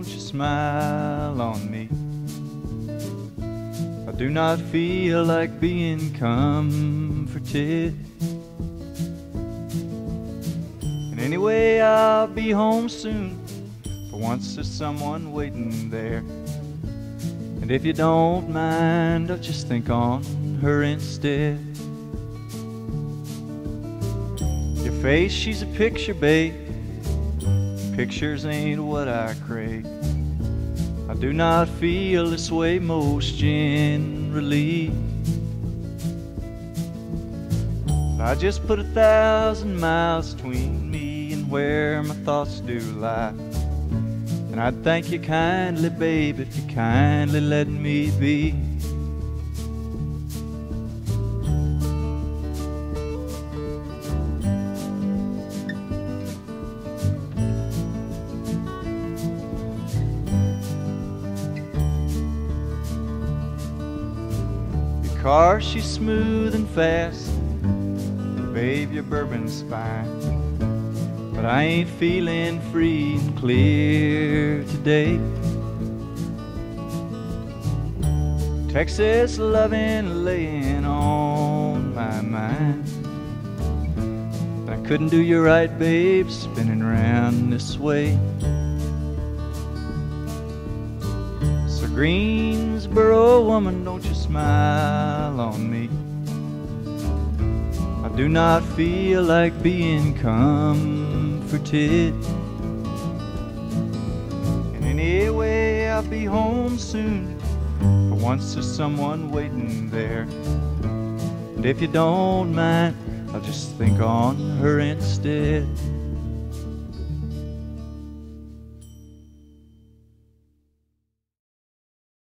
don't you smile on me. I do not feel like being comforted. And anyway, I'll be home soon. For once there's someone waiting there. And if you don't mind, I'll just think on her instead. Your face, she's a picture, babe. Pictures ain't what I crave. I do not feel this way most generally. I just put a thousand miles between me and where my thoughts do lie. And I'd thank you kindly, babe, if you kindly let me be. Car, she's smooth and fast. Babe, your bourbon's fine. But I ain't feeling free and clear today. Texas loving laying on my mind. But I couldn't do you right, babe, spinning around this way. Greensboro woman, don't you smile on me. I do not feel like being comforted. And anyway, I'll be home soon. For once there's someone waiting there. And if you don't mind, I'll just think on her instead.